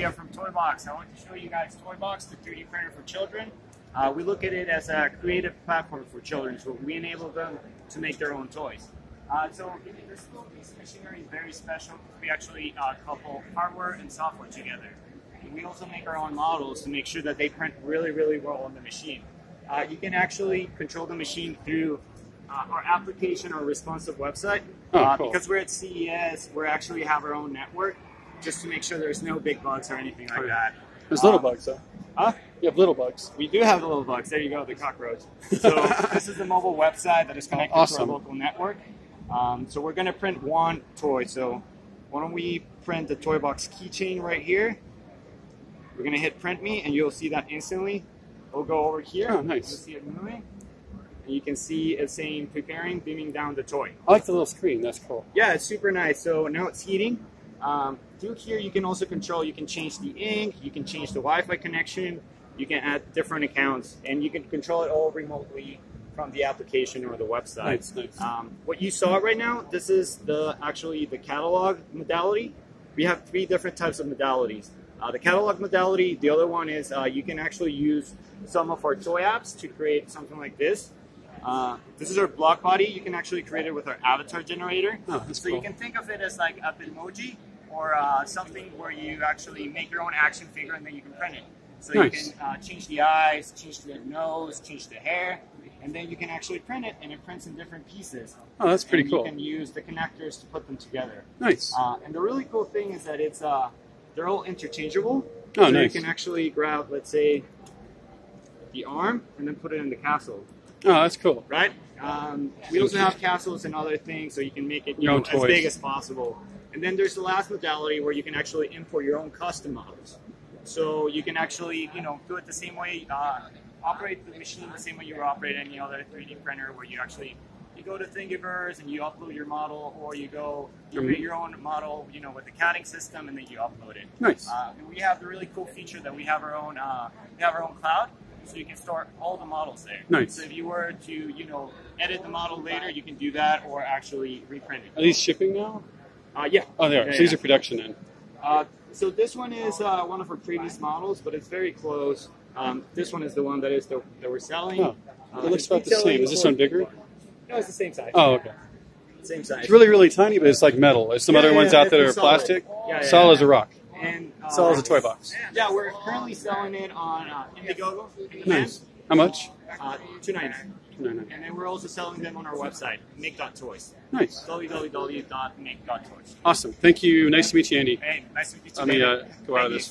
here from Toybox. I want to show you guys Toybox, the 3D printer for children. Uh, we look at it as a creative platform for children, so we enable them to make their own toys. Uh, so this little piece of machinery is very special. We actually uh, couple hardware and software together. And we also make our own models to make sure that they print really, really well on the machine. Uh, you can actually control the machine through uh, our application or responsive website. Oh, Uh, cool. Because we're at CES, we actually have our own network just to make sure there's no big bugs or anything like Oh, that. There's little Um, bugs though. Huh? You have little bugs. We do have the little bugs. There you go, the cockroach. So this is the mobile website that is connected to our local network. Um, so we're going to print one toy. So why don't we print the toy box keychain right here? We're going to hit print me, and you'll see that instantly. We'll go over here. Oh, nice. You'll see it moving. And you can see it saying preparing, beaming down the toy. I like the little screen. That's cool. Yeah, it's super nice. So now it's heating. Um, through here, you can also control. You can change the ink. You can change the Wi-Fi connection. You can add different accounts, and you can control it all remotely from the application or the website. Nice, nice. Um, what you saw right now, this is the actually the catalog modality. We have three different types of modalities. Uh, the catalog modality. The other one is uh, you can actually use some of our toy apps to create something like this. Uh, this is our block body. You can actually create it with our avatar generator. Oh, so you can think of it as like a Bitmoji or uh, something where you actually make your own action figure and then you can print it. So Nice. you can uh, change the eyes, change the nose, change the hair, and then you can actually print it, and it prints in different pieces. Oh, that's pretty and cool. You can use the connectors to put them together. Nice. Uh, and the really cool thing is that it's uh, they're all interchangeable. Oh, so nice. You can actually grab, let's say, the arm and then put it in the castle, Oh, that's cool. right? Um, we also have castles and other things, so you can make it you know, as big as possible. And then there's the last modality where you can actually import your own custom models. So you can actually, you know, do it the same way, uh, operate the machine the same way you would operate any other 3D printer, where you actually you go to Thingiverse and you upload your model, or you go you Mhm. create your own model, you know, with the CADing system, and then you upload it. Nice. Uh, we have the really cool feature that we have our own uh, we have our own cloud, so you can store all the models there. Nice. So if you were to you know edit the model later, you can do that, or actually reprint it. Are these shipping now? Uh, yeah. Oh, they are. Yeah, so these yeah. are production then. Uh, so this one is uh, one of our previous models, but it's very close. Um, this one is the one that is the, that we're selling. Oh, it looks about the same. Is this one bigger? No, it's the same size. Oh, okay. Same size. It's really, really tiny, but it's like metal. There's some Yeah, other ones out that are solid. plastic. Yeah, yeah, Solid as a rock. and uh, Solid as a toy box. Yeah, we're currently selling it on uh, Indiegogo. in Nice. How much? Uh, Two ninety nine. No, no. And then we're also selling them on our website, make.toys. Nice. www.make.toys. Awesome. Thank you. Nice to meet you, Andy. Hey, nice to meet you. Let me uh, go out of this.